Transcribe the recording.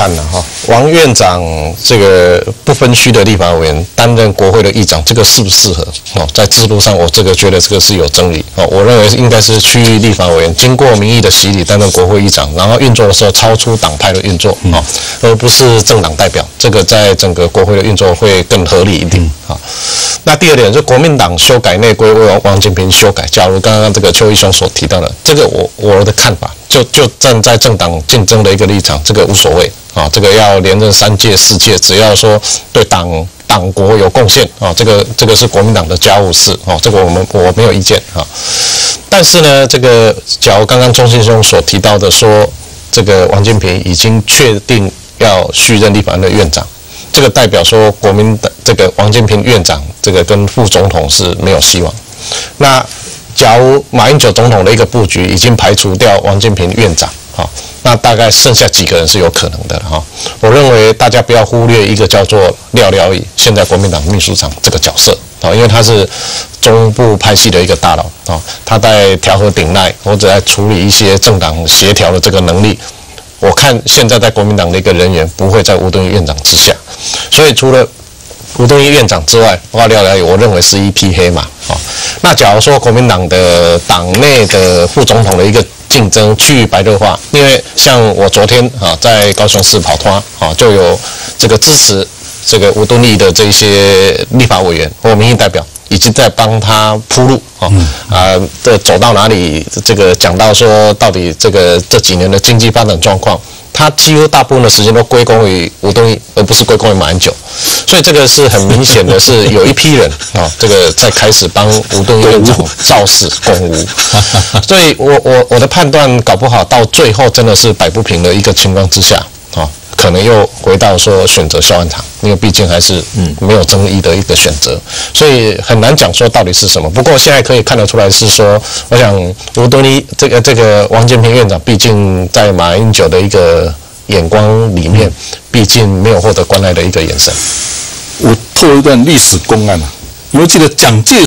看了哈，王院长这个不分区的立法委员担任国会的议长，这个适不适合？哦，在制度上，我这个觉得这个是有争议哦。我认为应该是区域立法委员经过民意的洗礼担任国会议长，然后运作的时候超出党派的运作哦，而不是政党代表。这个在整个国会的运作会更合理一点啊。那第二点就国民党修改内规为王王金平修改。假如刚刚这个邱义雄所提到的，这个我我的看法。就就站在政党竞争的一个立场，这个无所谓啊，这个要连任三届四届，只要说对党党国有贡献啊，这个这个是国民党的家务事啊，这个我们我没有意见啊。但是呢，这个假如刚刚钟信兄所提到的说，这个王金平已经确定要续任立法院的院长，这个代表说国民党这个王金平院长这个跟副总统是没有希望。那。假如马英九总统的一个布局已经排除掉王金平院长，哈，那大概剩下几个人是有可能的哈。我认为大家不要忽略一个叫做廖廖宇，现在国民党秘书长这个角色啊，因为他是中部派系的一个大佬啊，他在调和顶赖或者在处理一些政党协调的这个能力，我看现在在国民党的一个人员不会在吴敦义院长之下，所以除了。吴敦义院长之外，哇廖了宇，我认为是一匹黑马啊。那假如说国民党的党内的副总统的一个竞争趋于白热化，因为像我昨天啊在高雄市跑团啊，就有这个支持这个吴敦义的这些立法委员或民意代表，已经在帮他铺路啊啊的走到哪里，这个讲到说到底这个这几年的经济发展状况。他几乎大部分的时间都归功于吴敦义，而不是归功于马英九，所以这个是很明显的，是有一批人啊，这个在开始帮吴敦义院长造势拱吴，所以我我我的判断，搞不好到最后真的是摆不平的一个情况之下啊。可能又回到说选择萧安堂，因为毕竟还是嗯没有争议的一个选择，所以很难讲说到底是什么。不过现在可以看得出来是说，我想吴敦义这个这个王建平院长，毕竟在马英九的一个眼光里面，毕竟没有获得关爱的一个眼神。我透一段历史公案啊，你们记得蒋介